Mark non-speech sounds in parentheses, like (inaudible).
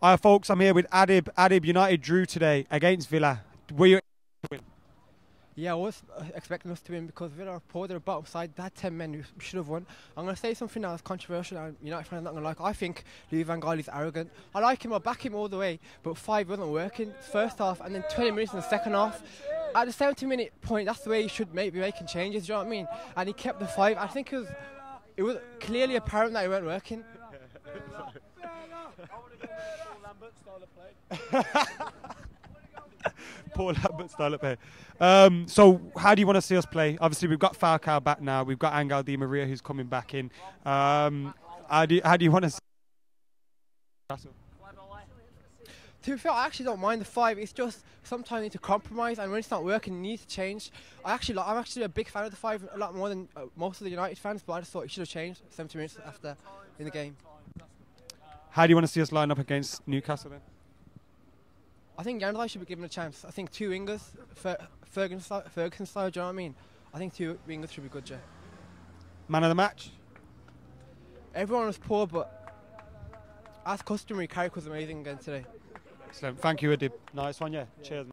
Hi, folks. I'm here with Adib. Adib United drew today against Villa. Were you? Yeah, I was expecting us to win because Villa are poor. They're bottom side. They had 10 men who should have won. I'm going to say something now that's controversial and United fans are not going to like. I think Louis Van Gaal is arrogant. I like him, I back him all the way, but five wasn't working. First half and then 20 minutes in the second half. At the 70 minute point, that's the way he should make, be making changes, do you know what I mean? And he kept the five. I think it was, it was clearly apparent that it weren't working. (laughs) (laughs) Paul Lambert style of play. Poor Lambert style of play. Um, so, how do you want to see us play? Obviously, we've got Falcao back now. We've got Angel Di Maria who's coming back in. Um, how, do you, how do you want to? See To be fair, I actually don't mind the five. It's just sometimes you need to compromise, and when it's not working, you need to change. I actually, like, I'm actually a big fan of the five, a lot more than uh, most of the United fans. But I just thought it should have changed 70 minutes after in the game. How do you want to see us line up against Newcastle then? I think Januzaj should be given a chance. I think two wingers, Fer- Ferguson, style, Ferguson style. Do you know what I mean? I think two wingers should be good, Jay. Man of the match? Everyone was poor, but as customary, Carrick was amazing again today. Excellent. Thank you, Adib. Nice one, yeah. Cheers.